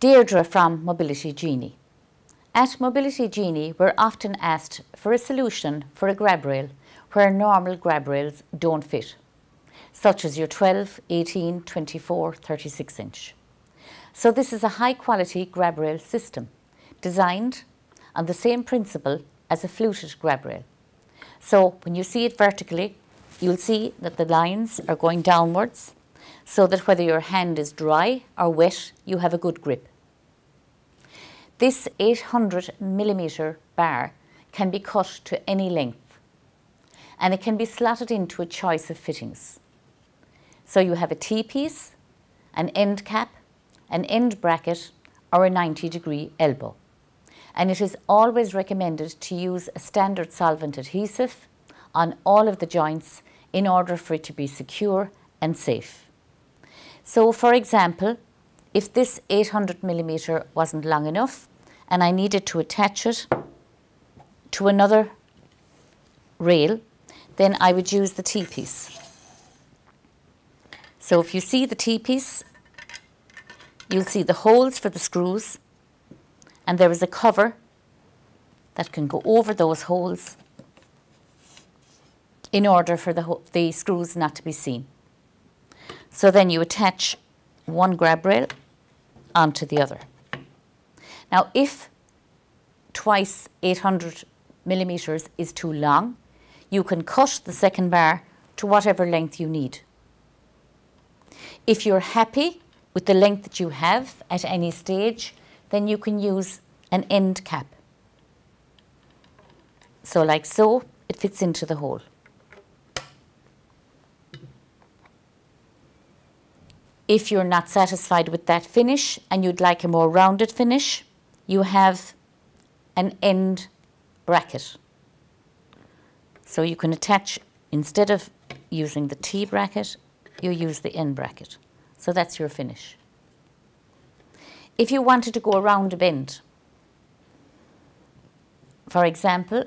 Deirdre from Mobility Genie. At Mobility Genie, we're often asked for a solution for a grab rail where normal grab rails don't fit, such as your 12, 18, 24, 36 inch. So this is a high quality grab rail system designed on the same principle as a fluted grab rail. So when you see it vertically, you'll see that the lines are going downwards so that whether your hand is dry or wet, you have a good grip. This 800 millimetre bar can be cut to any length and it can be slotted into a choice of fittings. So you have a T-piece, an end cap, an end bracket or a 90 degree elbow. And it is always recommended to use a standard solvent adhesive on all of the joints in order for it to be secure and safe. So for example, if this 800 millimeter wasn't long enough and I needed to attach it to another rail, then I would use the T-piece. So if you see the T-piece, you'll see the holes for the screws and there is a cover that can go over those holes in order for the, the screws not to be seen. So then you attach one grab rail onto the other. Now if twice 800 millimetres is too long, you can cut the second bar to whatever length you need. If you're happy with the length that you have at any stage, then you can use an end cap. So like so, it fits into the hole. If you're not satisfied with that finish and you'd like a more rounded finish, you have an end bracket. So you can attach, instead of using the T bracket, you use the end bracket. So that's your finish. If you wanted to go around a bend, for example,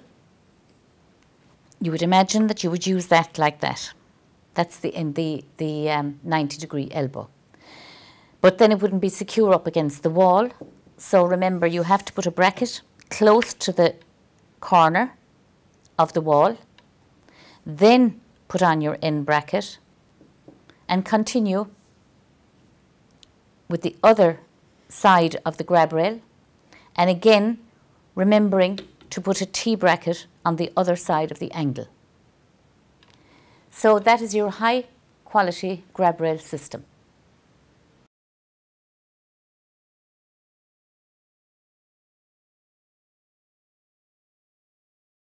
you would imagine that you would use that like that. That's the, in the, the um, 90 degree elbow. But then it wouldn't be secure up against the wall. So remember, you have to put a bracket close to the corner of the wall. Then put on your end bracket and continue with the other side of the grab rail. And again, remembering to put a T bracket on the other side of the angle. So that is your high quality grab rail system.